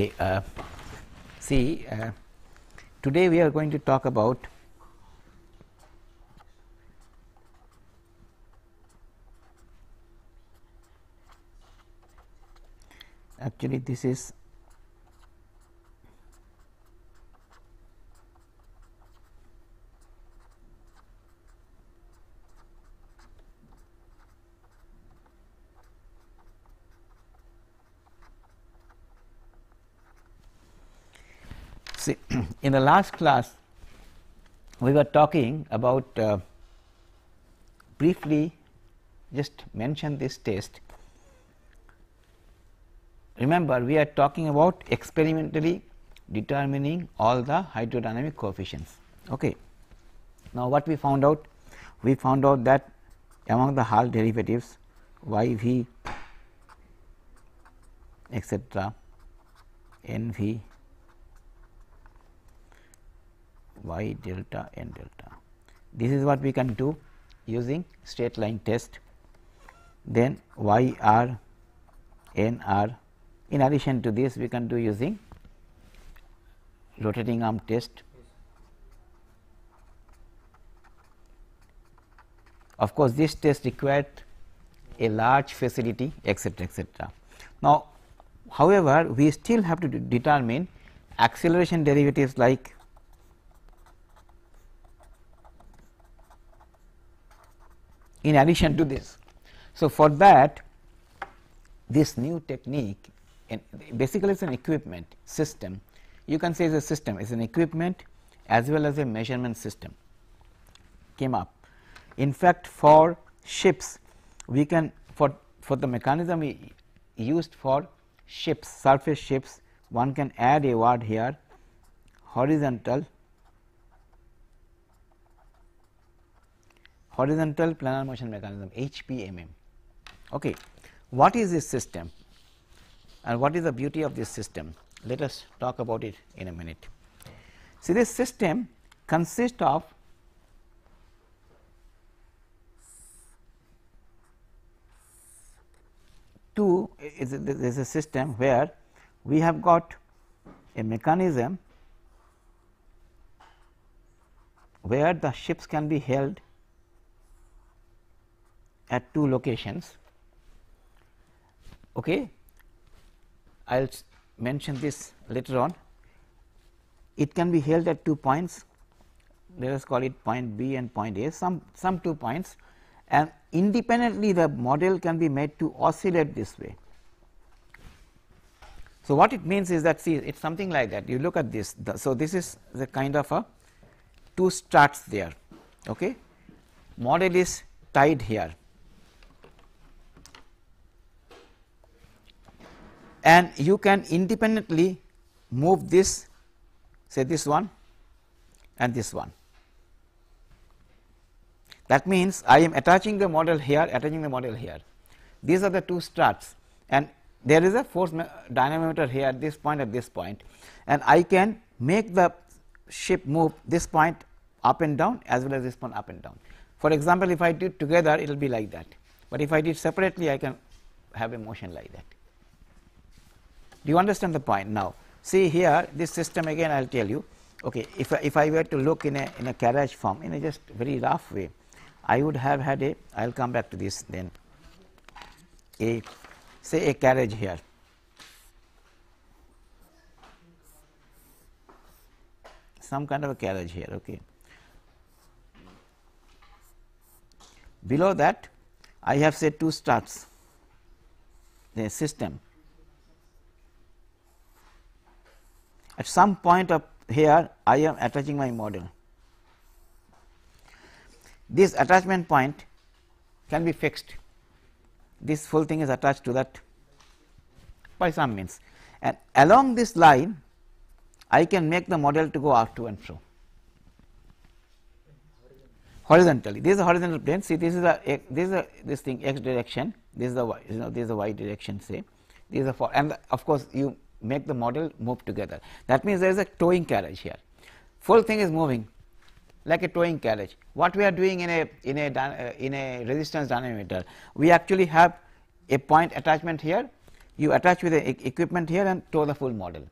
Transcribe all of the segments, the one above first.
Okay, uh, see, uh, today we are going to talk about actually this is See, in the last class, we were talking about uh, briefly just mention this test. Remember, we are talking about experimentally determining all the hydrodynamic coefficients. Okay. Now, what we found out? We found out that among the hull derivatives y v etcetera n v y delta n delta. This is what we can do using straight line test. Then y r n r in addition to this we can do using rotating arm test. Of course, this test required a large facility etcetera etcetera. Now, however, we still have to determine acceleration derivatives like in addition to this. So, for that this new technique basically it is an equipment system you can say it is a system it is an equipment as well as a measurement system came up. In fact, for ships we can for for the mechanism we used for ships surface ships one can add a word here horizontal horizontal planar motion mechanism HPMM. Okay. What is this system and what is the beauty of this system? Let us talk about it in a minute. See this system consists of two is there is a system where we have got a mechanism where the ships can be held at two locations. Okay. I will mention this later on. It can be held at two points, let us call it point B and point A, some, some two points and independently the model can be made to oscillate this way. So, what it means is that see it is something like that you look at this. The, so, this is the kind of a two struts there. Okay. Model is tied here and you can independently move this say this one and this one. That means, I am attaching the model here attaching the model here these are the two struts and there is a force dynamometer here at this point at this point and I can make the ship move this point up and down as well as this one up and down. For example, if I did together it will be like that, but if I did separately I can have a motion like that. Do you understand the point? Now? See here this system again I will tell you. Okay if I, if I were to look in a in a carriage form in a just very rough way I would have had a I will come back to this then. A say a carriage here. Some kind of a carriage here okay. Below that I have say two struts. The system at some point of here I am attaching my model. This attachment point can be fixed, this full thing is attached to that by some means and along this line I can make the model to go out to and fro horizontally. This is a horizontal plane. See, this is a this is a this thing x direction. This is the y. You know, this is the y direction. Say, this is a for and of course you make the model move together. That means there is a towing carriage here. Full thing is moving like a towing carriage. What we are doing in a in a uh, in a resistance dynamometer, we actually have a point attachment here. you attach with the equipment here and tow the full model.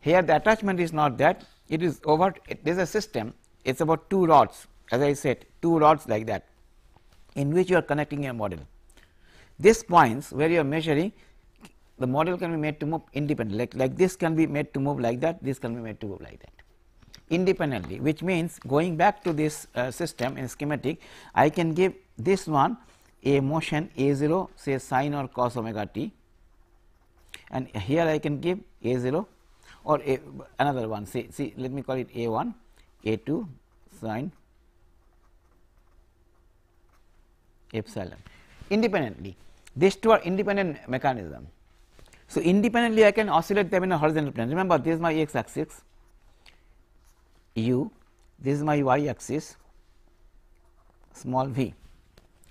Here the attachment is not that it is over it is a system it is about two rods as I said two rods like that in which you are connecting a model. These points where you are measuring the model can be made to move independently. Like, like this can be made to move like that this can be made to move like that. Independently which means going back to this uh, system in schematic I can give this one a motion a 0 say sine or cos omega t. And here I can give a 0 or a, another one. Say see let me call it a 1 a 2 sine epsilon. Independently. These two are independent mechanism. So, independently I can oscillate them in a horizontal plane remember this is my x axis u this is my y axis small v.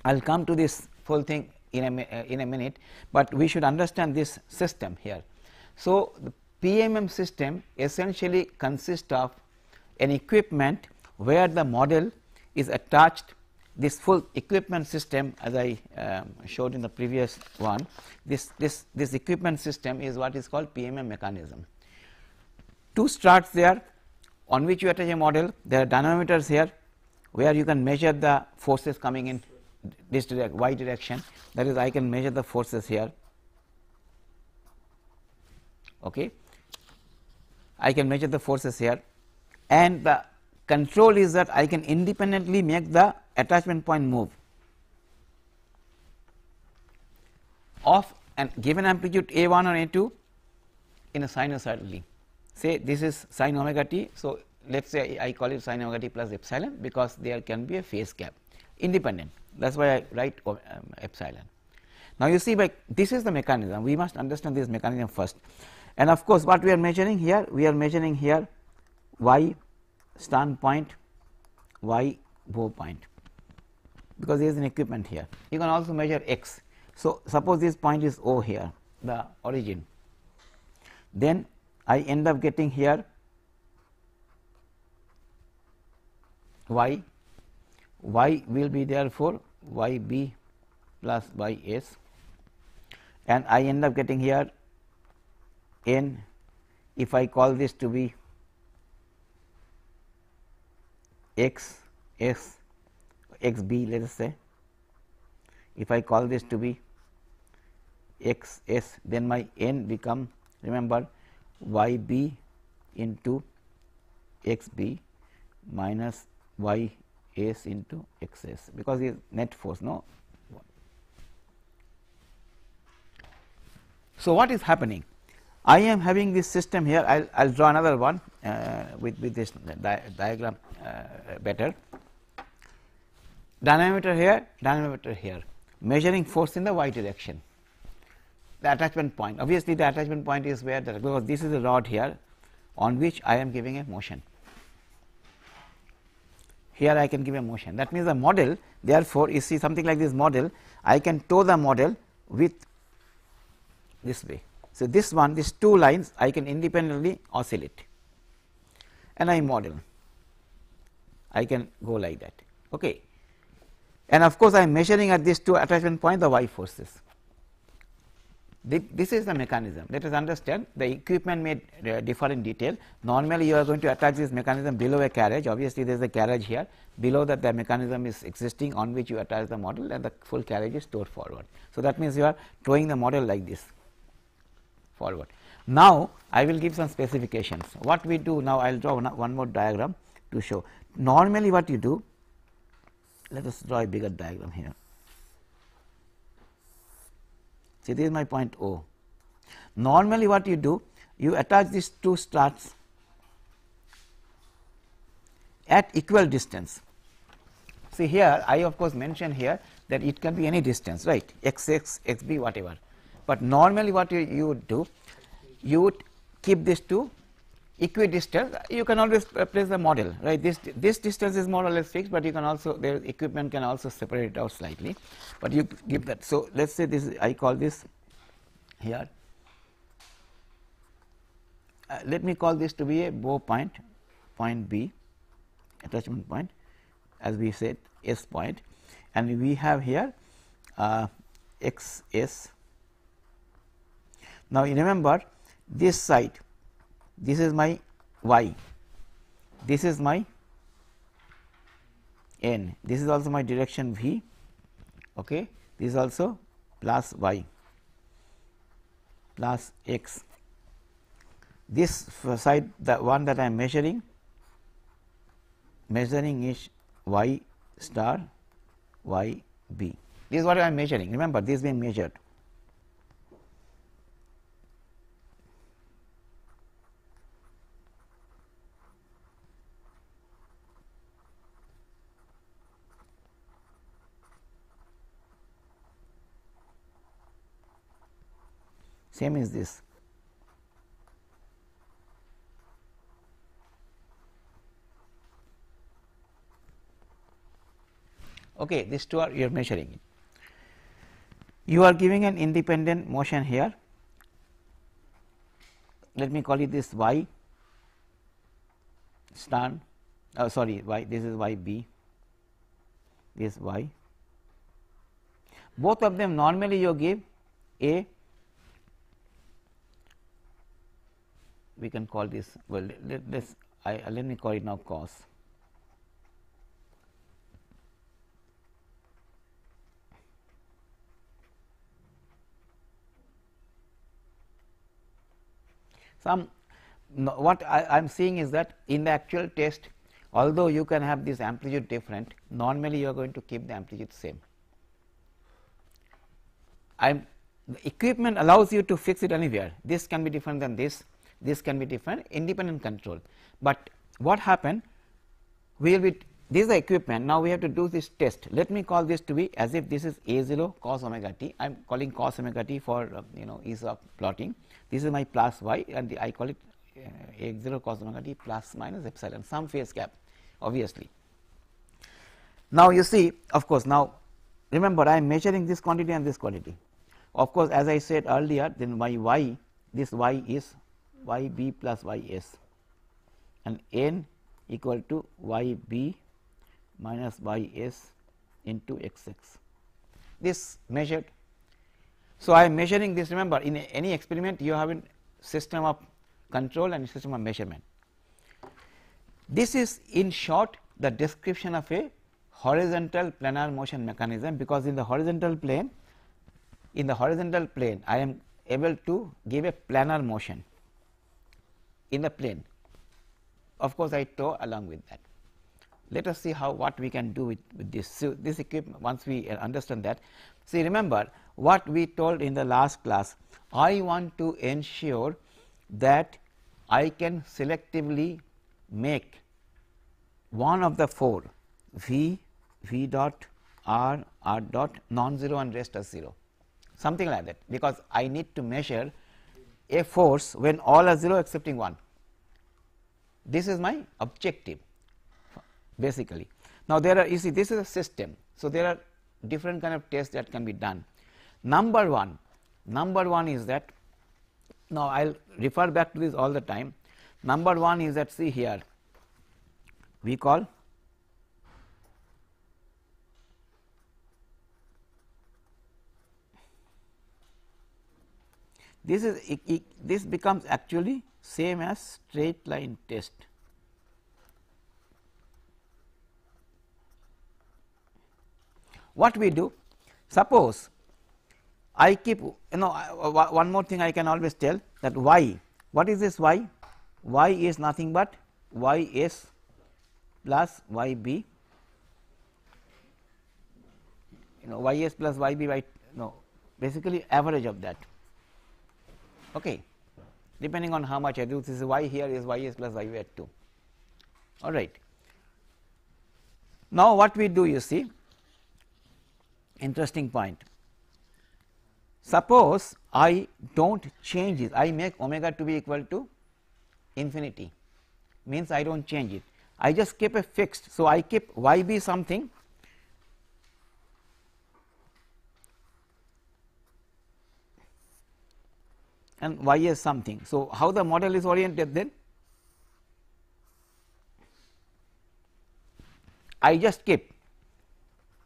I will come to this full thing in a, uh, in a minute, but we should understand this system here. So, the PMM system essentially consists of an equipment where the model is attached this full equipment system as I um, showed in the previous one this, this, this equipment system is what is called PMM mechanism. Two struts there on which you attach a model. There are dynamometers here where you can measure the forces coming in this direct y direction. That is I can measure the forces here. Okay? I can measure the forces here. And the control is that I can independently make the attachment point move of an given amplitude a1 or a2 in a sinusoidally say this is sin omega t. So, let us say I call it sin omega t plus epsilon because there can be a phase gap independent that is why I write um, epsilon. Now, you see by this is the mechanism we must understand this mechanism first and of course, what we are measuring here we are measuring here y standpoint y bow point because there is an equipment here. You can also measure x. So, suppose this point is O here the origin. Then I end up getting here y. Y will be therefore y b plus y s. And I end up getting here n if I call this to be x s x b let us say if I call this to be x s then my n become remember y b into x b minus y s into x s because is net force no. So, what is happening? I am having this system here I will draw another one uh, with, with this di diagram uh, better dynamometer here dynamometer here. Measuring force in the y direction. The attachment point. Obviously the attachment point is where the because this is a rod here on which I am giving a motion. Here I can give a motion. That means the model therefore, you see something like this model I can tow the model with this way. So, this one these two lines I can independently oscillate. And I model. I can go like that. Okay and of course I am measuring at these two attachment points the y forces. This is the mechanism. Let us understand the equipment may uh, differ in detail. Normally you are going to attach this mechanism below a carriage. Obviously there is a carriage here. Below that the mechanism is existing on which you attach the model and the full carriage is towed forward. So, that means you are towing the model like this forward. Now, I will give some specifications. What we do now I will draw one more diagram to show. Normally what you do let us draw a bigger diagram here See, this is my point O. Normally, what you do? You attach these two struts at equal distance. See here, I of course mention here that it can be any distance, right? X x, x b, whatever. But normally, what you, you would do? You would keep these two equidistant you can always place the model right? This this distance is more or less fixed but you can also the equipment can also separate it out slightly. But you give that so let's say this i call this here. Uh, let me call this to be a bow point point b attachment point as we said s point. And we have here uh, x s. Now, you remember this side this is my y, this is my n, this is also my direction v, okay. this is also plus y plus x. This side the one that I am measuring measuring is y star y b. This is what I am measuring remember this being measured same is this. Okay, these two are you are measuring it. You are giving an independent motion here. Let me call it this y stand. Oh, uh, sorry, y. This is y b. This y. Both of them normally you give a we can call this well let, us I, uh, let me call it now cos. Some no, what I am seeing is that in the actual test although you can have this amplitude different normally you are going to keep the amplitude same. I am the equipment allows you to fix it anywhere this can be different than this this can be different independent control. But what happened we will be this is the equipment. Now we have to do this test. Let me call this to be as if this is a 0 cos omega t. I am calling cos omega t for uh, you know ease of plotting. This is my plus y and the, I call it uh, a 0 cos omega t plus minus epsilon some phase gap obviously. Now you see of course now remember I am measuring this quantity and this quantity. Of course as I said earlier then my y this y is y b plus y s and n equal to y b minus y s into x x. This measured. So, I am measuring this remember in any experiment you have a system of control and system of measurement. This is in short the description of a horizontal planar motion mechanism because in the horizontal plane in the horizontal plane I am able to give a planar motion in the plane. Of course, I tow along with that. Let us see how what we can do with, with this. So, this equipment once we uh, understand that. See remember what we told in the last class, I want to ensure that I can selectively make one of the four V, V dot, R, R dot non-zero and rest as 0 something like that because I need to measure a force when all are 0 excepting 1. This is my objective basically. Now, there are you see this is a system. So, there are different kind of tests that can be done. Number 1, number 1 is that now I will refer back to this all the time. Number 1 is that see here we call this is this becomes actually same as straight line test. What we do? Suppose I keep you know uh, one more thing I can always tell that y what is this y? y is nothing but y s plus y b you know y s plus y b by no basically average of that okay. Depending on how much I do this is y here is y s plus y at 2 all right. Now, what we do you see? Interesting point. Suppose I do not change it. I make omega to be equal to infinity. Means I do not change it. I just keep a fixed. So, I keep y b something and y is something. So, how the model is oriented then? I just keep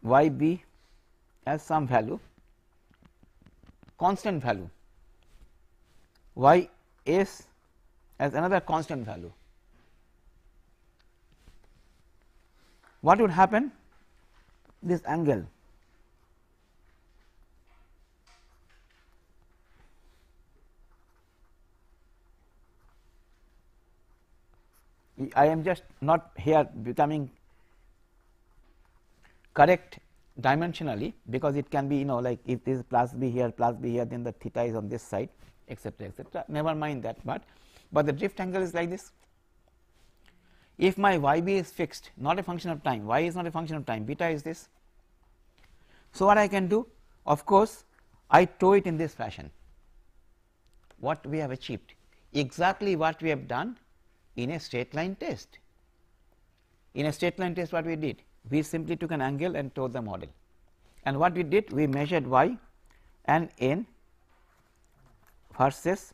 y b as some value constant value y s as another constant value. What would happen? This angle I am just not here becoming correct dimensionally because it can be you know like if this plus b here plus b here then the theta is on this side etc etc never mind that but but the drift angle is like this. If my yb is fixed not a function of time y is not a function of time beta is this. So what i can do? Of course i tow it in this fashion. What we have achieved. Exactly what we have done in a straight line test in a straight line test what we did we simply took an angle and towed the model and what we did we measured y and n versus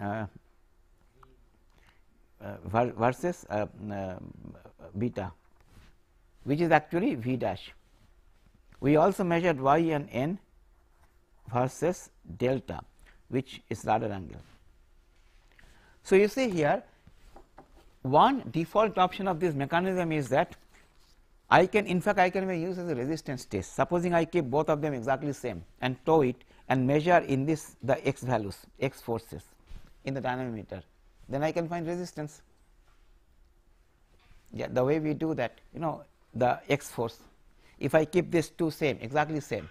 uh, uh, versus uh, uh, beta which is actually v dash. We also measured y and n versus delta which is rudder angle. So, you see here one default option of this mechanism is that I can in fact I can use as a resistance test. Supposing I keep both of them exactly same and tow it and measure in this the x values x forces in the dynamometer then I can find resistance. Yeah the way we do that you know the x force. If I keep this two same exactly same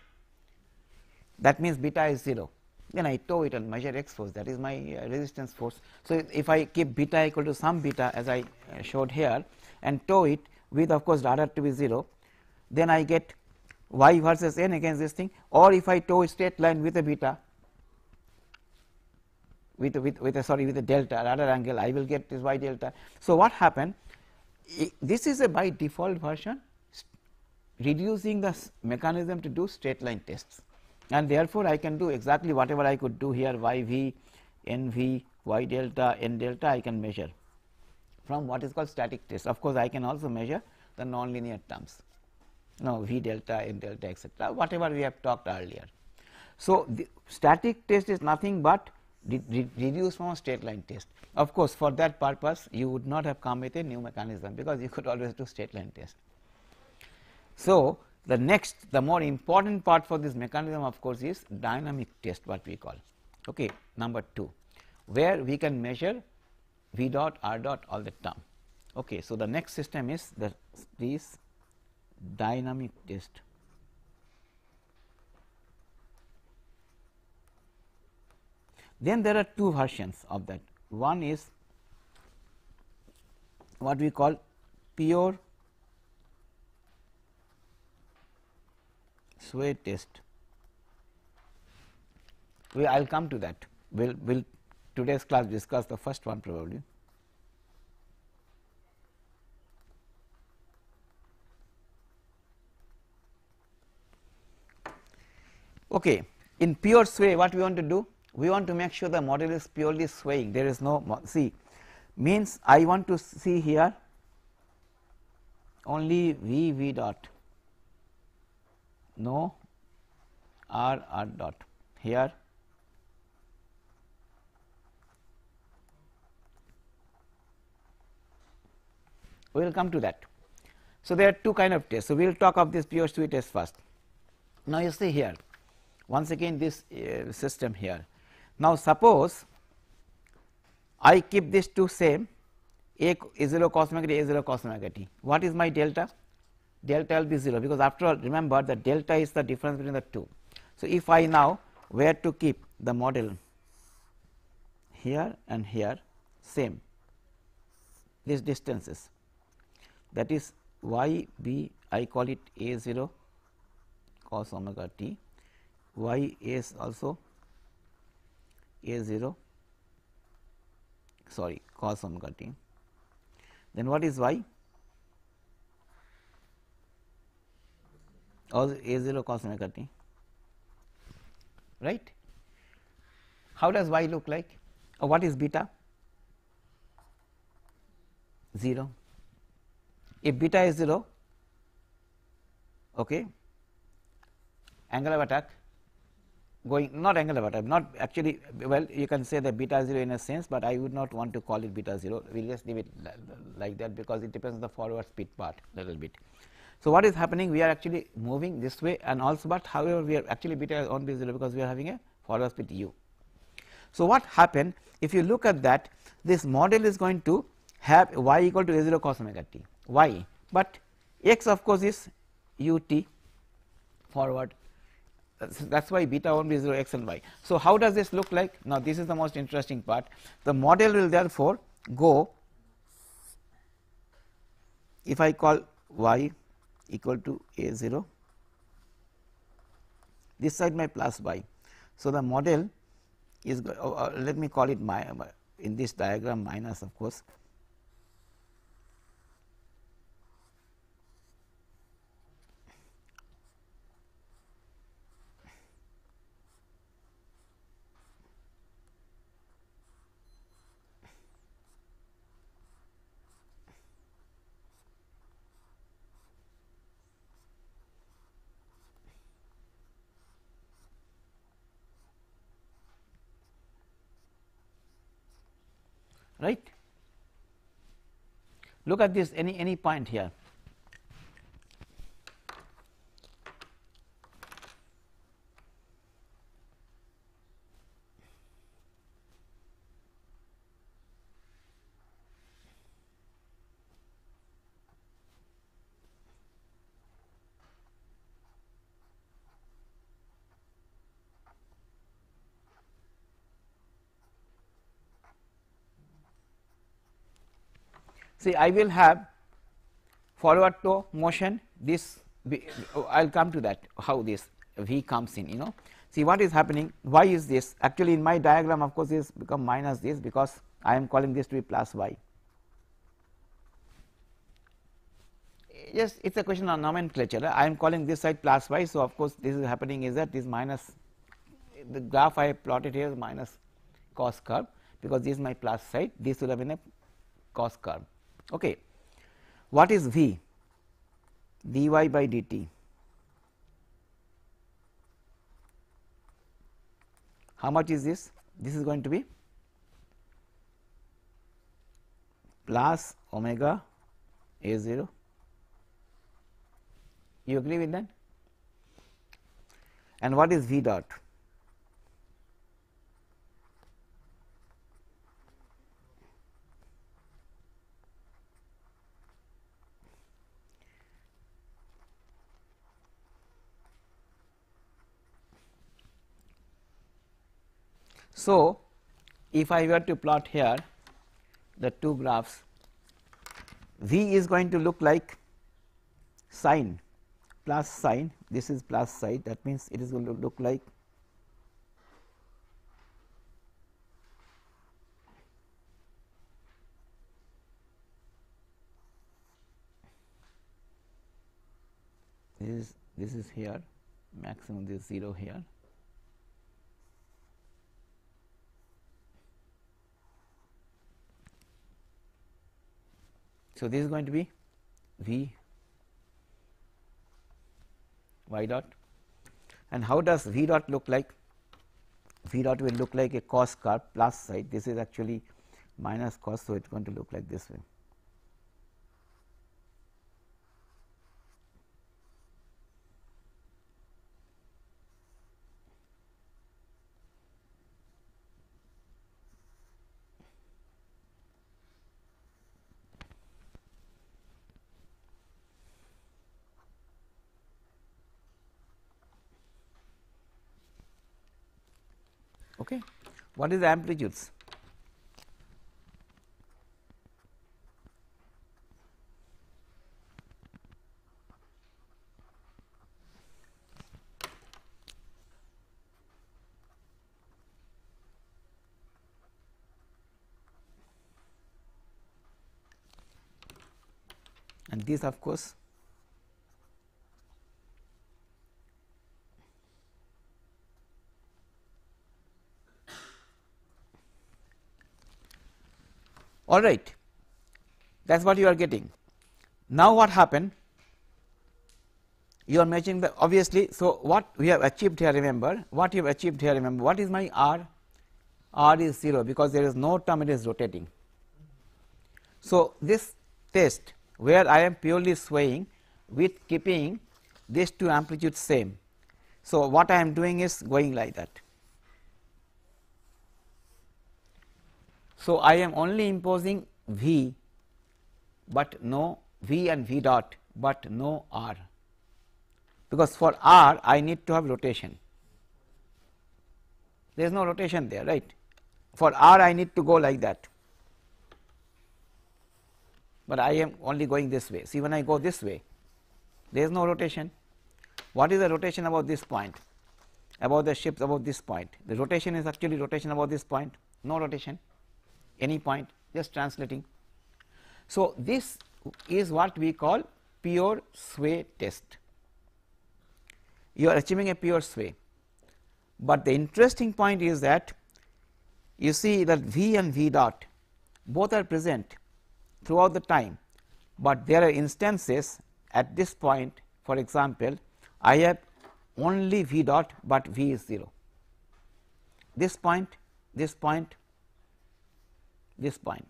that means beta is 0 then I tow it and measure x force that is my uh, resistance force. So, if I keep beta equal to some beta as I uh, showed here and tow it with of course rudder to be 0 then I get y versus n against this thing or if I tow a straight line with a beta with with, with a sorry with a delta rudder angle I will get this y delta. So, what happened this is a by default version reducing the mechanism to do straight line tests and therefore, I can do exactly whatever I could do here y v, n v, y delta, n delta I can measure from what is called static test. Of course, I can also measure the nonlinear terms no v delta, n delta etc., whatever we have talked earlier. So, the static test is nothing but re re reduce from a straight line test. Of course, for that purpose you would not have come with a new mechanism because you could always do straight line test. So, the next the more important part for this mechanism of course is dynamic test what we call. Okay number 2 where we can measure v dot r dot all the term. Okay so the next system is the this dynamic test. Then there are two versions of that. One is what we call pure sway test. We I will come to that. We'll will today's class discuss the first one probably. Okay. In pure sway what we want to do? We want to make sure the model is purely swaying there is no see means I want to see here only V V dot no r r dot here we will come to that. So, there are two kind of tests. So, we will talk of this pure sway test first. Now, you see here once again this uh, system here. Now, suppose I keep this two same a is 0 cos a 0 cos t. What is my delta? Delta will be 0 because after all remember the delta is the difference between the two. So, if I now were to keep the model here and here same these distances that is y b I call it a 0 cos omega t y is also a 0 sorry cos omega t then what is y or a 0 cos omega t right. How does y look like? Or what is beta? 0 if beta is 0 okay angle of attack going not angle of attack, not actually well you can say that beta 0 in a sense, but I would not want to call it beta 0 we will just leave it like that because it depends on the forward speed part little bit. So, what is happening? We are actually moving this way and also, but however, we are actually beta on be 0 because we are having a forward speed u. So, what happened? If you look at that this model is going to have y equal to a 0 cos omega t y, but x of course is u t forward. That is why beta 1 be 0 x and y. So, how does this look like? Now this is the most interesting part. The model will therefore go if I call y equal to a 0 this side my plus y. So, the model is uh, uh, let me call it my in this diagram minus of course right. Look at this any any point here See, I will have forward tow motion this I will come to that how this V comes in you know. See what is happening why is this actually in my diagram of course this become minus this because I am calling this to be plus y. Yes, it is a question of nomenclature I am calling this side plus y. So, of course, this is happening is that this minus the graph I plotted here is minus cos curve because this is my plus side this will have been a cos curve Okay. What is V? dy by dt. How much is this? This is going to be plus omega a 0. You agree with that? And what is V dot? So, if I were to plot here the two graphs V is going to look like sine plus sine. This is plus side. That means it is going to look like this is this is here. Maximum this 0 here So, this is going to be V y dot and how does V dot look like? V dot will look like a cos curve plus side this is actually minus cos. So, it is going to look like this way. Okay. What is the amplitudes? and these of course all right that is what you are getting. Now what happened you are measuring the obviously. So, what we have achieved here remember what you have achieved here remember what is my r r is 0 because there is no term it is rotating. So, this test where I am purely swaying with keeping these two amplitudes same. So, what I am doing is going like that. So, I am only imposing V, but no V and V dot, but no R because for R I need to have rotation. There is no rotation there, right. For R I need to go like that, but I am only going this way. See when I go this way, there is no rotation. What is the rotation about this point? About the ships about this point. The rotation is actually rotation about this point, no rotation, any point, just translating. So, this is what we call pure sway test you are achieving a pure sway. But the interesting point is that you see that V and V dot both are present throughout the time, but there are instances at this point for example, I have only V dot, but V is 0. This point, this point, this point.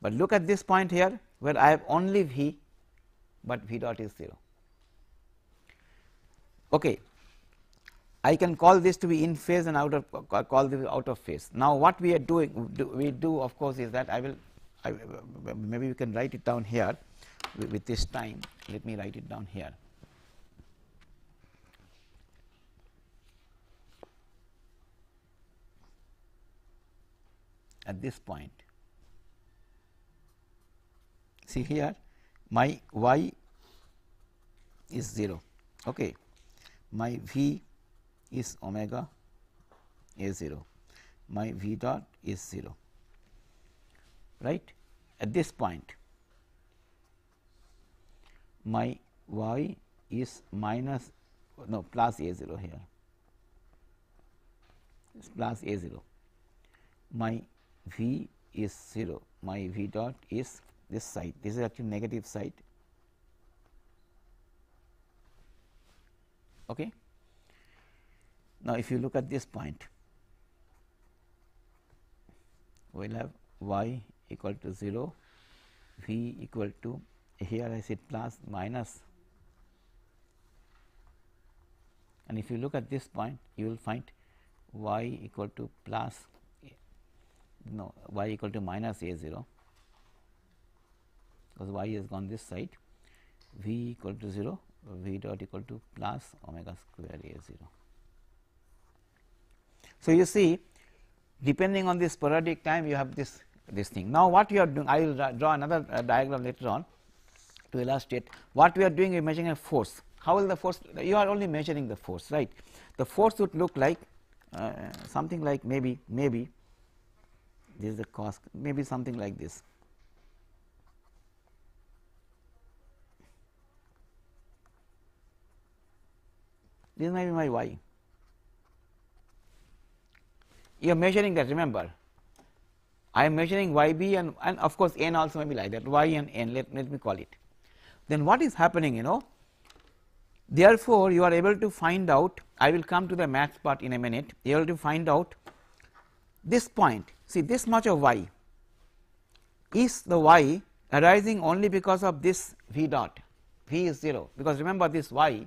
But look at this point here where I have only V, but V dot is 0 okay I can call this to be in phase and out of call this out of phase. Now, what we are doing do, we do of course, is that I will I, maybe we can write it down here with, with this time let me write it down here. At this point. See here my y is 0 okay. My V is omega a 0, my V dot is 0 right? At this point my y is minus no plus a 0 here. Is plus a 0 my v is 0 my v dot is this side. This is actually negative side. Okay. Now, if you look at this point, we will have y equal to 0, v equal to here I said plus minus. And if you look at this point you will find y equal to plus no y equal to minus a 0 because y has gone this side v equal to 0 v dot equal to plus omega square a 0. So, you see depending on this sporadic time you have this this thing. Now, what you are doing I will draw another uh, diagram later on to illustrate what we are doing is measuring a force. How will the force you are only measuring the force right. The force would look like uh, something like maybe maybe this is the cos maybe something like this this may be my y. You are measuring that remember I am measuring y b and, and of course, n also may be like that y and n let, let me call it. Then what is happening you know therefore, you are able to find out I will come to the math part in a minute you are able to find out this point see this much of y is the y arising only because of this v dot v is 0 because remember this y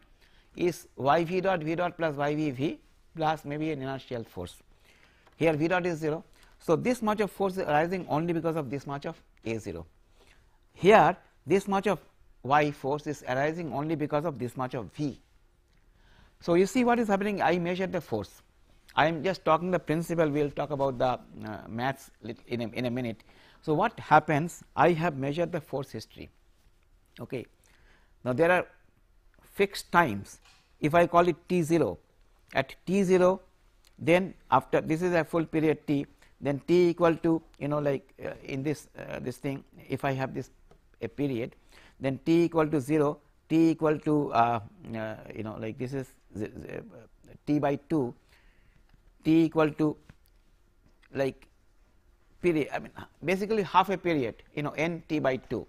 is y v dot v dot plus y v v plus maybe an inertial force. Here v dot is 0. So, this much of force is arising only because of this much of a 0. Here this much of y force is arising only because of this much of v. So, you see what is happening I measure the force I am just talking the principle we will talk about the uh, maths in a, in a minute. So, what happens I have measured the force history okay. Now, there are fixed times if I call it t 0 at t 0 then after this is a full period t then t equal to you know like uh, in this uh, this thing if I have this a period then t equal to 0 t equal to uh, uh you know like this is t by 2 t equal to like period I mean basically half a period you know n t by 2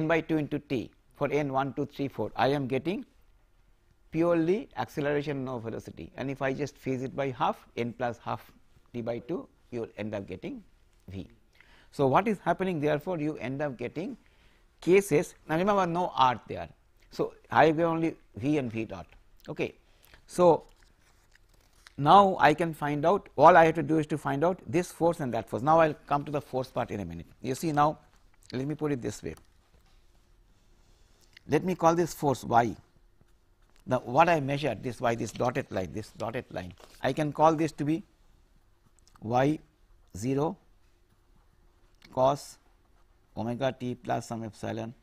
n by 2 into t for n 1 2 3 4 I am getting purely acceleration no velocity and if I just phase it by half n plus half t by 2 you will end up getting v. So, what is happening therefore, you end up getting cases now remember no r there. So, I have only v and v dot. Okay. So, now I can find out all I have to do is to find out this force and that force. Now, I will come to the force part in a minute. You see now let me put it this way. Let me call this force y. Now, what I measured this y this dotted line this dotted line I can call this to be y 0 cos omega t plus some epsilon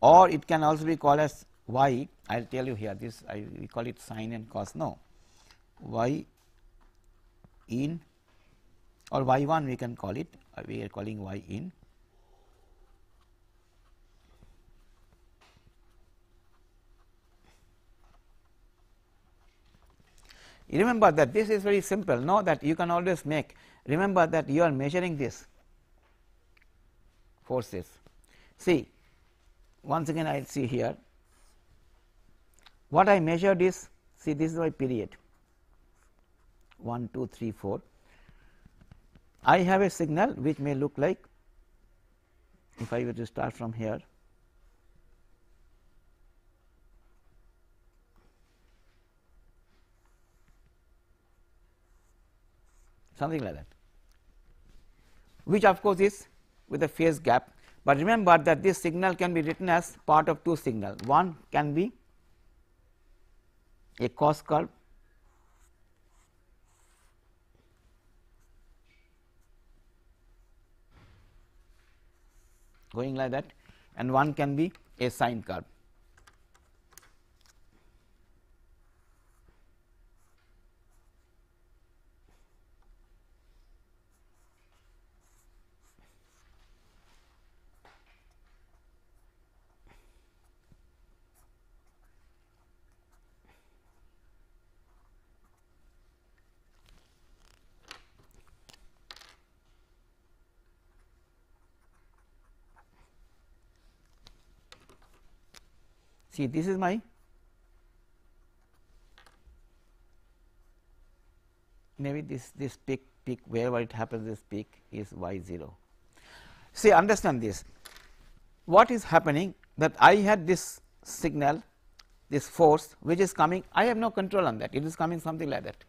or it can also be called as y I will tell you here this I we call it sine and cos no y in or y 1 we can call it uh, we are calling y in. Remember that this is very simple. Know that you can always make remember that you are measuring this forces. See once again I will see here. What I measured is see this is my period 1 2 3 4 I have a signal which may look like if I were to start from here something like that which of course is with a phase gap, but remember that this signal can be written as part of two signal. One can be a cos curve going like that and one can be a sine curve. See this is my maybe this this peak peak wherever it happens this peak is y 0. See understand this. What is happening that I had this signal this force which is coming I have no control on that. It is coming something like that.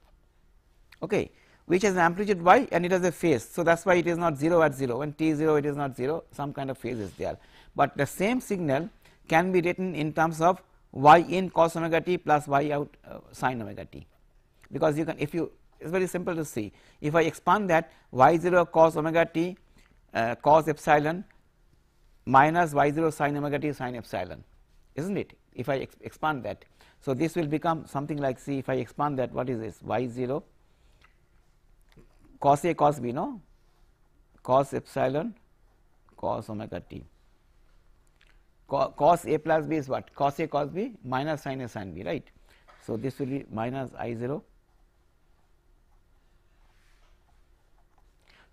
Okay which has an amplitude y and it has a phase. So, that is why it is not 0 at 0 when t 0 it is not 0 some kind of phase is there, but the same signal can be written in terms of y in cos omega t plus y out uh, sin omega t. Because you can if you it is very simple to see. If I expand that y 0 cos omega t uh, cos epsilon minus y 0 sin omega t sin epsilon is not it? If I ex expand that. So, this will become something like see if I expand that what is this? y 0 cos a cos b no? Cos epsilon cos omega t cos a plus b is what cos a cos b minus sin a sin b right. So, this will be minus i 0.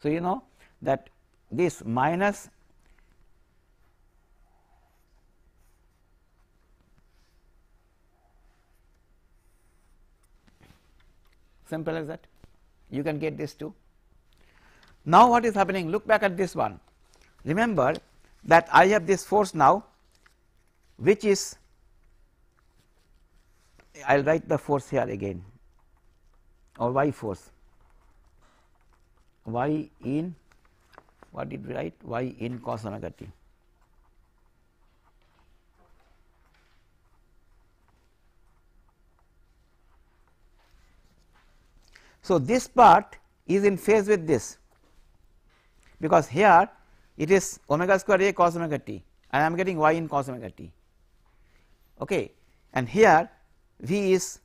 So, you know that this minus simple as that you can get this too. Now, what is happening look back at this one remember that I have this force now which is I will write the force here again or y force. Y in what did we write? Y in cos omega t. So, this part is in phase with this because here it is omega square a cos omega t and I am getting y in cos omega t okay. and here V is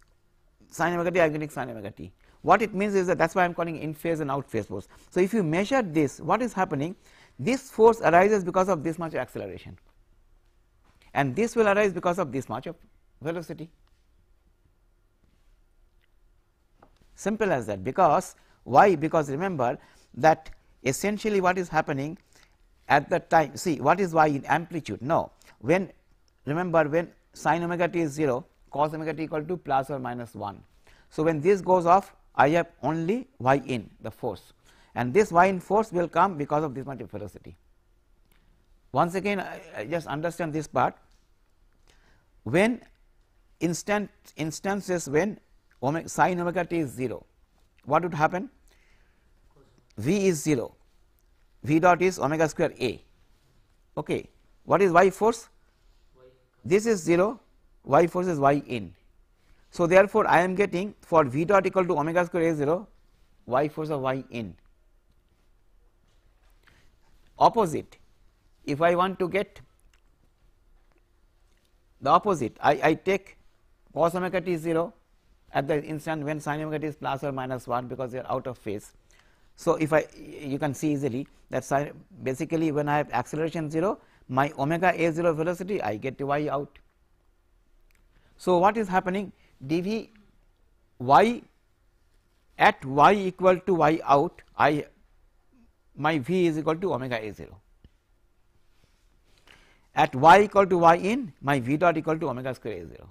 sin omega t I am getting sin omega t. What it means is that that is why I am calling in phase and out phase force. So, if you measure this what is happening? This force arises because of this much acceleration. And this will arise because of this much of velocity. Simple as that. Because why? Because remember that essentially what is happening at the time see what is y in amplitude? No. When remember when sin omega t is 0 cos omega t equal to plus or minus 1. So, when this goes off I have only y in the force. And this y in force will come because of this much of velocity. Once again I, I just understand this part. When instant instances when omega sin omega t is 0 what would happen? V is 0 v dot is omega square a. Okay. What is y force this is 0 y force is y in so therefore i am getting for v dot equal to omega square a 0 y force of y in opposite if I want to get the opposite I, I take cos omega t 0 at the instant when sin omega t is plus or minus 1 because they are out of phase. So, if I you can see easily that basically when I have acceleration 0 my omega a 0 velocity I get y out. So, what is happening dv y at y equal to y out I my v is equal to omega a 0 at y equal to y in my v dot equal to omega square a 0.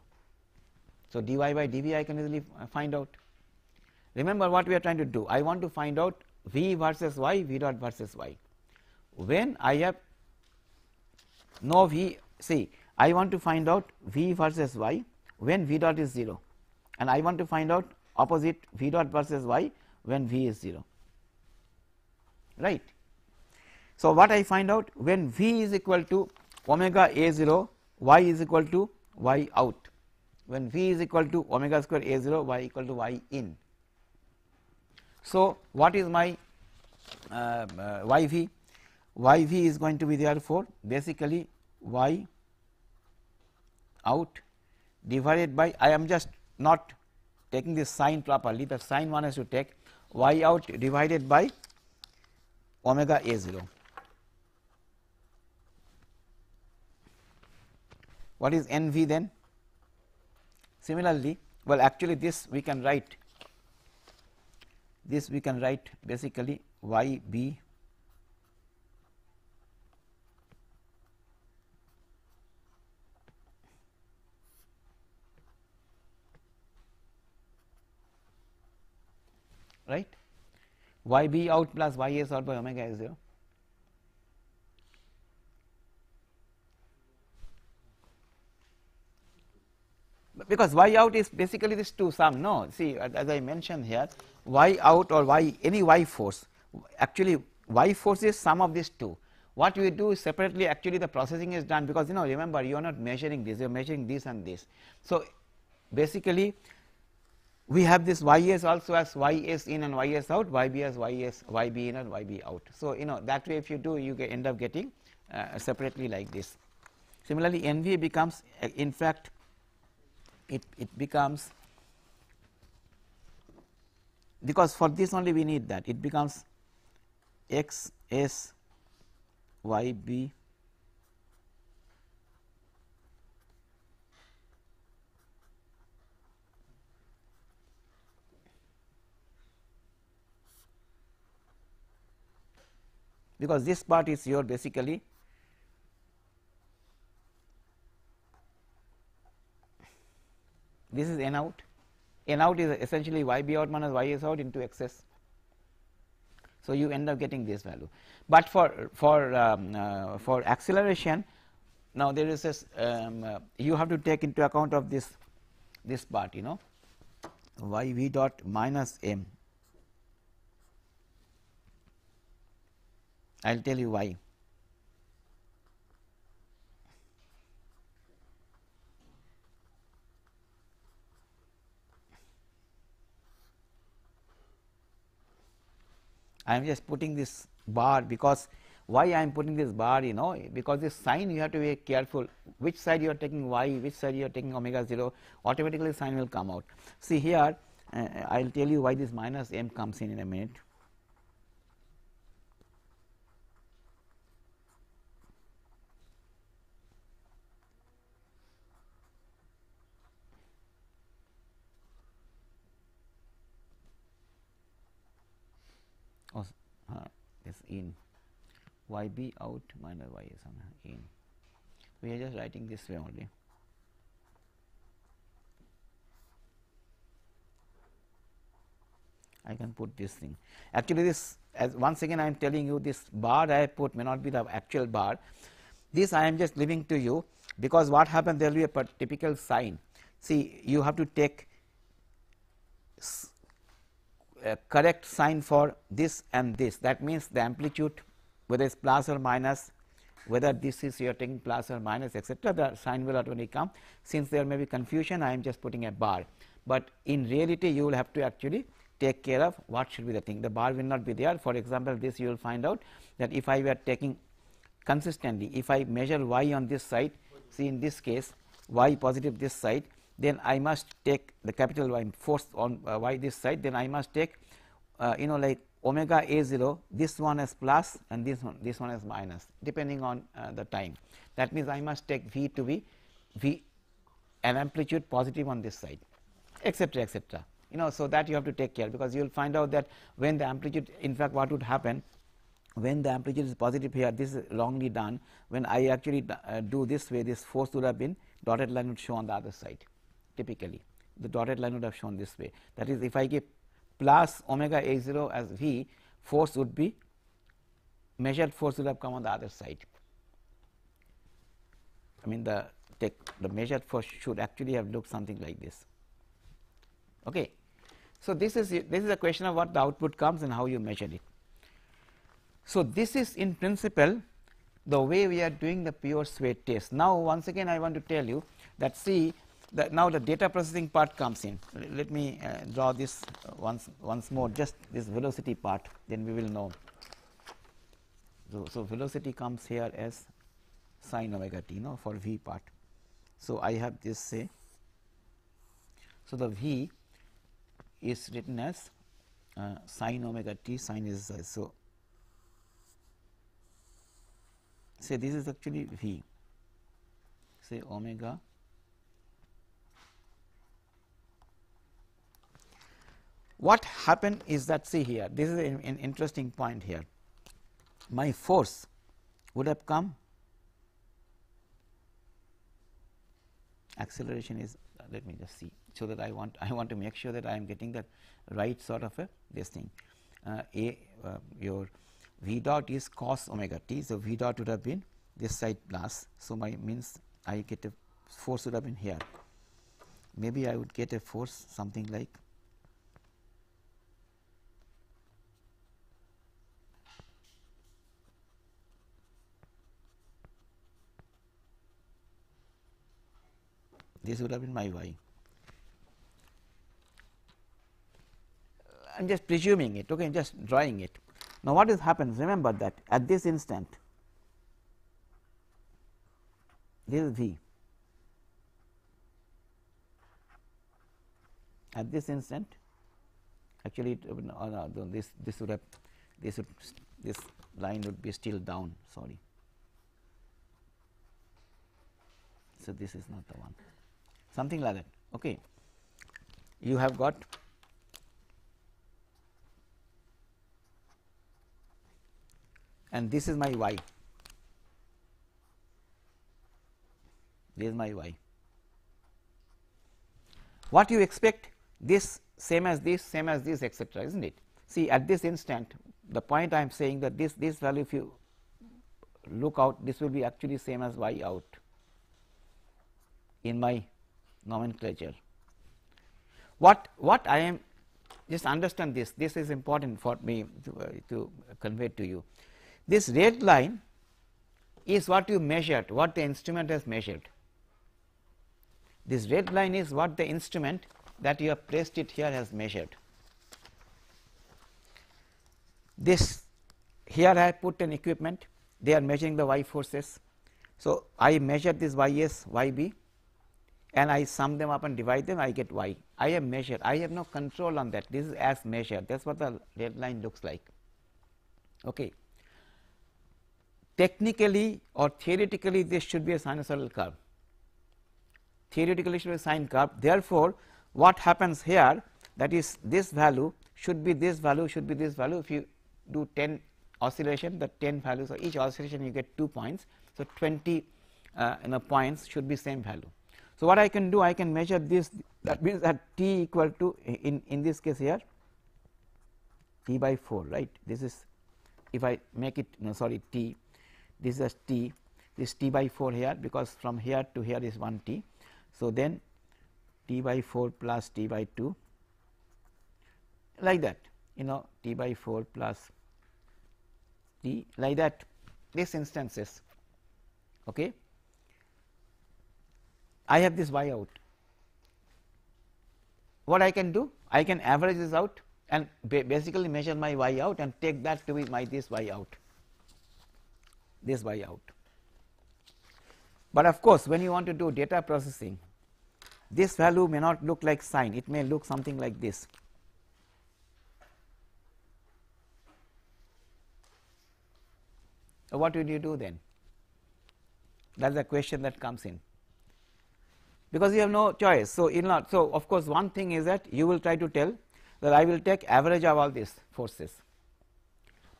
So, dy by dv I can easily find out. Remember what we are trying to do I want to find out v versus y v dot versus y. When I have no v see I want to find out v versus y when v dot is 0 and I want to find out opposite v dot versus y when v is 0 right. So, what I find out when v is equal to omega a 0 y is equal to y out when v is equal to omega square a 0 y equal to y in. So, what is my uh, uh, y v? Y v is going to be therefore basically y out divided by I am just not taking this sign properly the sign one has to take y out divided by omega a 0. What is n v then? Similarly, well actually this we can write this we can write basically y b right? Y b out plus y a solved by omega is 0 because y out is basically this 2 sum no? See as I mentioned here y out or y any y force actually y force is sum of these two. What we do separately actually the processing is done because you know remember you are not measuring this you are measuring this and this. So, basically we have this y s also as y s in and y s out y b as y s y b in and y b out. So, you know that way if you do you end up getting uh, separately like this. Similarly, n v becomes uh, in fact it, it becomes because for this only we need that it becomes x s y b because this part is your basically this is n out. n out is essentially y b out minus y s out into x s. So, you end up getting this value, but for for um, uh, for acceleration now there is this um, uh, you have to take into account of this this part you know y v dot minus m I will tell you why. I am just putting this bar because why I am putting this bar you know because this sign you have to be careful which side you are taking y which side you are taking omega 0 automatically sign will come out. See here uh, I will tell you why this minus m comes in in a minute. In y b out minus y is in. we are just writing this way only. I can put this thing. Actually, this as once again I am telling you this bar I put may not be the actual bar. This I am just leaving to you because what happens there will be a typical sign. See you have to take correct sign for this and this that means the amplitude whether it is plus or minus whether this is you are taking plus or minus etc., the sign will automatically come. Since there may be confusion I am just putting a bar, but in reality you will have to actually take care of what should be the thing. The bar will not be there for example, this you will find out that if I were taking consistently if I measure y on this side see in this case y positive this side then I must take the capital Y force on uh, y this side. Then I must take uh, you know like omega a 0 this one is plus and this one this one is minus depending on uh, the time. That means I must take V to be V an amplitude positive on this side etc etc you know so that you have to take care because you will find out that when the amplitude in fact what would happen when the amplitude is positive here this is wrongly done. When I actually uh, do this way this force would have been dotted line would show on the other side typically the dotted line would have shown this way that is if I give plus omega a 0 as V force would be measured force would have come on the other side. I mean the take the measured force should actually have looked something like this. Okay. So, this is this is a question of what the output comes and how you measure it. So, this is in principle the way we are doing the pure sway test. Now, once again I want to tell you that see now the data processing part comes in. Let me uh, draw this once once more just this velocity part then we will know. So, so velocity comes here as sine omega t no for v part. So, I have this say so the v is written as uh, sine omega t sine is uh, so say this is actually v say omega What happened is that see here this is an, an interesting point here my force would have come acceleration is uh, let me just see so that I want I want to make sure that I am getting the right sort of a this thing uh, a uh, your v dot is cos omega t. So, v dot would have been this side plus. So, my means I get a force would have been here maybe I would get a force something like this would have been my y. I am just presuming it, okay, I am just drawing it. Now, what is happens? Remember that at this instant, this is v. At this instant, actually, it, no, this this would have this would this line would be still down. Sorry. So this is not the one something like that. Okay. You have got and this is my y. This is my y. What you expect this same as this, same as this, etcetera Isn't it? See, at this instant, the point I am saying that this this value, if you look out, this will be actually same as y out in my nomenclature. What, what I am just understand this, this is important for me to, uh, to convey to you. This red line is what you measured, what the instrument has measured. This red line is what the instrument that you have placed it here has measured. This here I have put an equipment, they are measuring the y forces. So, I measure this y s, y b and I sum them up and divide them I get y. I have measured I have no control on that this is as measured that is what the red line looks like. Okay. Technically or theoretically this should be a sinusoidal curve theoretically should be a sine curve therefore, what happens here that is this value should be this value should be this value if you do 10 oscillation the 10 values of each oscillation you get 2 points. So, 20 uh, points should be same value. So, what I can do I can measure this that means that t equal to in, in this case here t by 4 right this is if I make it no sorry t this is t this t by 4 here because from here to here is 1 t. So, then t by 4 plus t by 2 like that you know t by 4 plus t like that these instances. Okay. I have this y out. What I can do? I can average this out and ba basically measure my y out and take that to be my this y out, this y out. But of course, when you want to do data processing, this value may not look like sine, it may look something like this. So, what will you do then? That is the question that comes in because you have no choice. So, in so of course, one thing is that you will try to tell that I will take average of all these forces.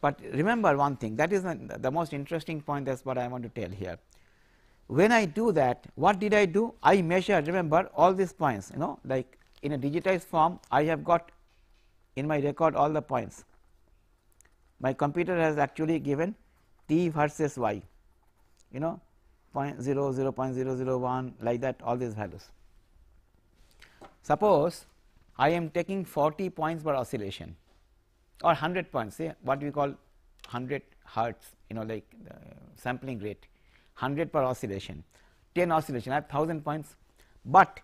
But remember one thing that is the, the most interesting point that is what I want to tell here. When I do that what did I do? I measure remember all these points you know like in a digitized form I have got in my record all the points. My computer has actually given t versus y you know 0 0, 0 0.001 like that all these values. Suppose I am taking 40 points per oscillation or 100 points say what we call 100 hertz you know like uh, sampling rate 100 per oscillation 10 oscillation I have 1000 points, but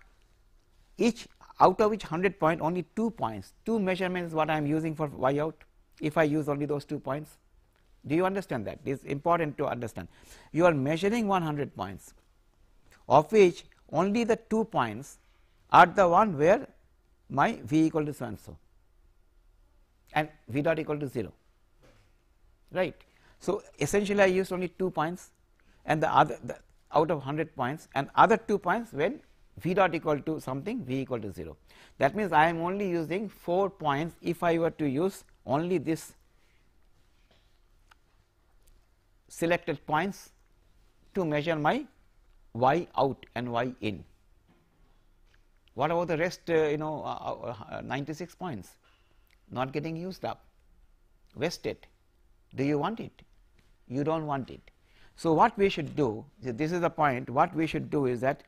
each out of which 100 point only 2 points 2 measurements what I am using for y out if I use only those 2 points. Do you understand that? It is important to understand. You are measuring 100 points of which only the 2 points are the one where my v equal to so and so and v dot equal to 0 right. So, essentially I used only 2 points and the other the out of 100 points and other 2 points when v dot equal to something v equal to 0. That means, I am only using 4 points if I were to use only this selected points to measure my y out and y in. What about the rest uh, you know uh, uh, 96 points not getting used up wasted do you want it you do not want it. So, what we should do this is the point what we should do is that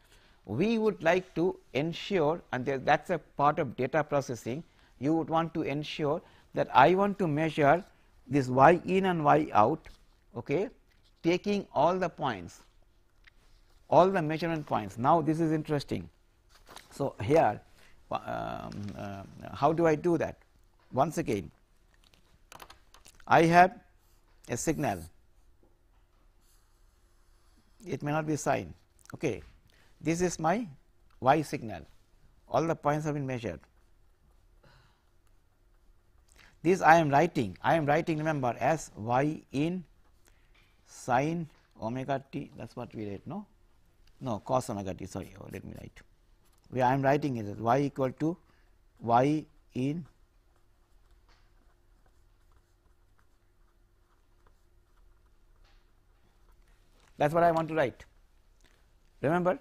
we would like to ensure and that is a part of data processing you would want to ensure that I want to measure this y in and y out okay, taking all the points all the measurement points. Now, this is interesting. So, here um, uh, how do I do that? Once again I have a signal. It may not be sine okay this is my y signal. All the points have been measured. This I am writing. I am writing remember as y in sine omega t that is what we write no? No cos omega t sorry oh, let me write. Where I am writing it as y equal to y in that is what I want to write. Remember?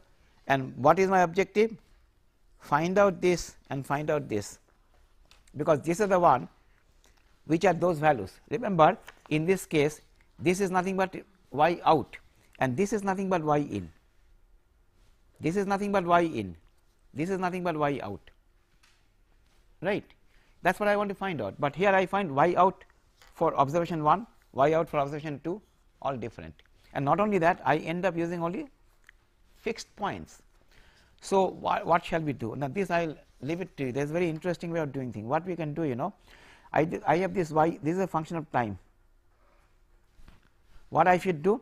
And what is my objective? Find out this and find out this. Because this is the one which are those values. Remember in this case this is nothing but y out. And this is nothing but y in. This is nothing but y in. This is nothing but y out. Right? That is what I want to find out, but here I find y out for observation 1 y out for observation 2 all different. And not only that I end up using only fixed points. So, wh what shall we do? Now this I will leave it to you. There is very interesting way of doing things. What we can do you know I, I have this y this is a function of time what I should do?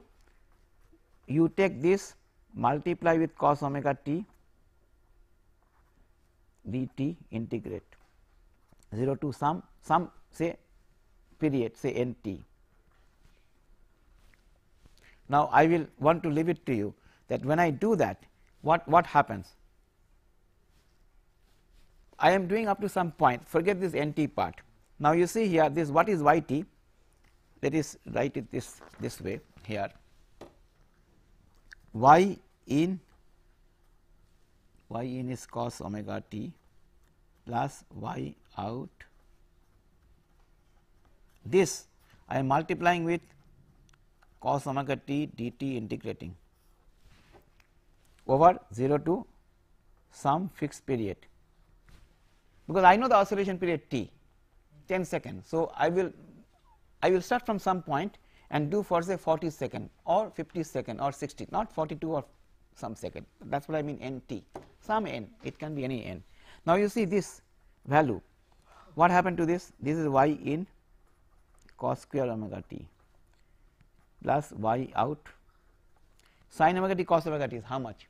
You take this multiply with cos omega t dt integrate. 0 to some some say period say n t. Now, I will want to leave it to you that when I do that what what happens? I am doing up to some point. Forget this n t part. Now, you see here this what is y t that is write it this this way here. Y in y in is cos omega t plus y out. This I am multiplying with cos omega t dt integrating over 0 to some fixed period. Because I know the oscillation period t 10 seconds. So, I will I will start from some point and do for say 40 second or 50 second or 60 not 42 or some second. That is what I mean n t. Some n it can be any n. Now, you see this value. What happened to this? This is y in cos square omega t plus y out. Sin omega t cos omega t is how much?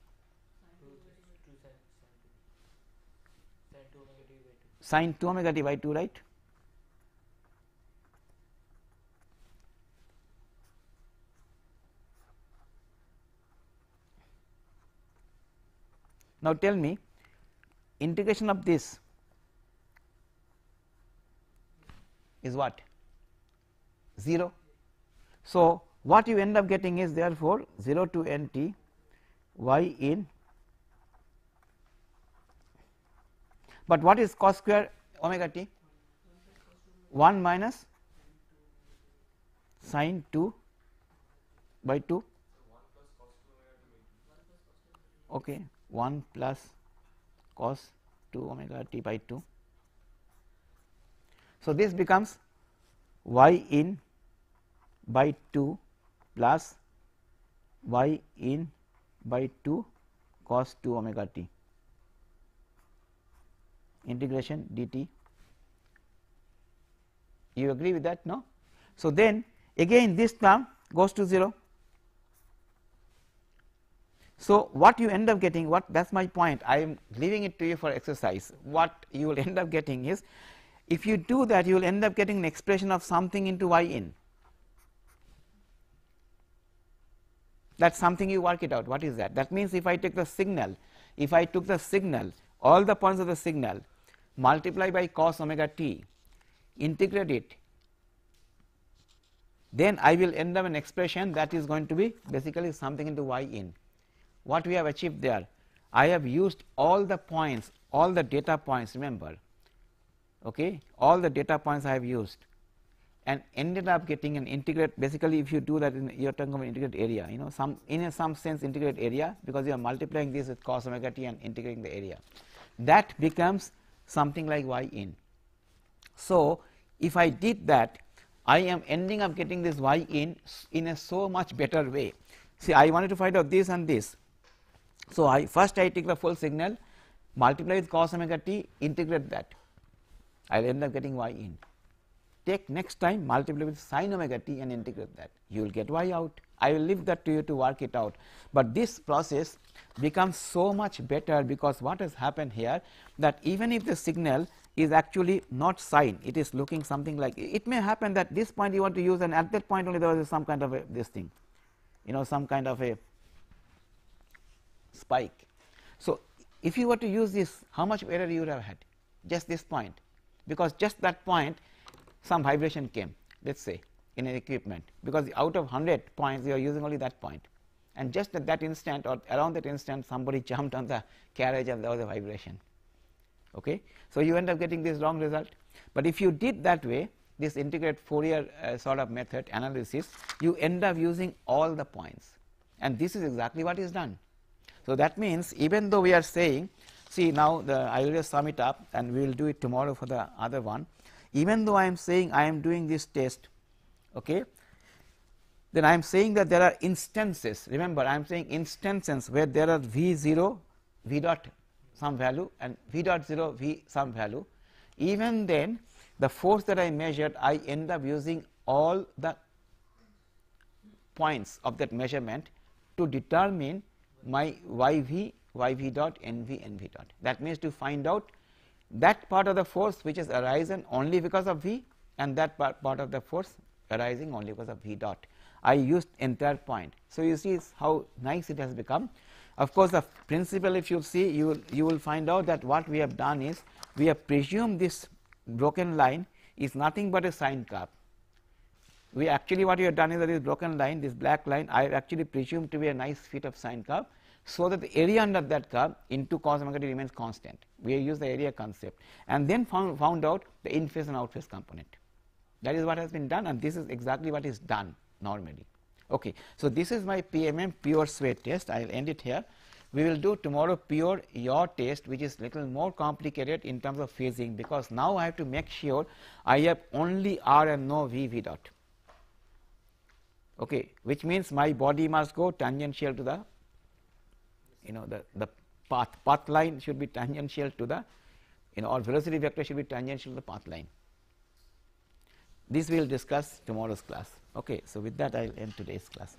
Sin 2 omega t by 2 right Now, tell me integration of this is what? 0. So, what you end up getting is therefore 0 to n t y in but what is cos square omega t? 1 minus sin 2 by 2 okay 1 plus cos 2 omega t by 2. So, this becomes y in by 2 plus y in by 2 cos 2 omega t integration dt. You agree with that? No. So, then again this term goes to 0 so, what you end up getting what that is my point. I am leaving it to you for exercise. What you will end up getting is if you do that you will end up getting an expression of something into y in. That is something you work it out. What is that? That means if I take the signal if I took the signal all the points of the signal multiply by cos omega t integrate it then I will end up an expression that is going to be basically something into y in what we have achieved there? I have used all the points all the data points remember? Okay? All the data points I have used and ended up getting an integrate basically if you do that in you are talking about integrated area you know some in a some sense integrated area because you are multiplying this with cos omega t and integrating the area. That becomes something like y in. So, if I did that I am ending up getting this y in in a so much better way. See I wanted to find out this and this so, I first I take the full signal multiply with cos omega t integrate that. I will end up getting y in. Take next time multiply with sin omega t and integrate that. You will get y out. I will leave that to you to work it out, but this process becomes so much better because what has happened here that even if the signal is actually not sine it is looking something like it may happen that this point you want to use and at that point only there was some kind of a this thing. You know some kind of a spike. So, if you were to use this how much error you would have had just this point because just that point some vibration came let us say in an equipment because out of 100 points you are using only that point and just at that instant or around that instant somebody jumped on the carriage and there was a vibration. Okay. So, you end up getting this wrong result, but if you did that way this integrate Fourier uh, sort of method analysis you end up using all the points and this is exactly what is done. So, that means even though we are saying see now the I will just sum it up and we will do it tomorrow for the other one. Even though I am saying I am doing this test okay then I am saying that there are instances. Remember I am saying instances where there are v 0 v dot some value and v dot 0 v some value. Even then the force that I measured I end up using all the points of that measurement to determine my y v y v dot n v n v dot. That means to find out that part of the force which is arisen only because of v and that part, part of the force arising only because of v dot. I used entire point. So, you see how nice it has become. Of course, the principle if you see you will you will find out that what we have done is we have presumed this broken line is nothing but a sine curve we actually what you have done is that this broken line, this black line, I actually presumed to be a nice fit of sine curve, so that the area under that curve into cos omega t remains constant. We use the area concept and then found, found out the in phase and out phase component. That is what has been done and this is exactly what is done normally. Okay. So, this is my PMM pure sway test, I will end it here. We will do tomorrow pure yaw test which is little more complicated in terms of phasing because now I have to make sure I have only R and no V V dot okay, which means my body must go tangential to the you know the, the path path line should be tangential to the you know or velocity vector should be tangential to the path line. This we will discuss tomorrow's class. Okay, so with that I will end today's class.